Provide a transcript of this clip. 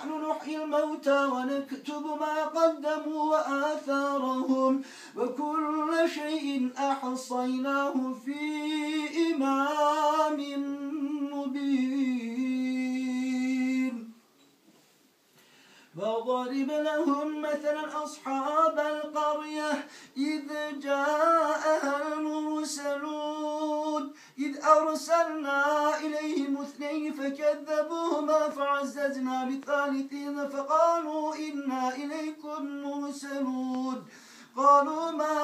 نحن نحيي الموتى ونكتب ما قدموا وآثارهم وكل شيء أحصيناه في إمام مبين. وضرب لهم مثلا أصحاب القرية إذ جاءها المرسلون إذ أرسلنا اثنين فكذبوهما فعززنا بثالثين فقالوا إنا إليكم مرسلون. قالوا ما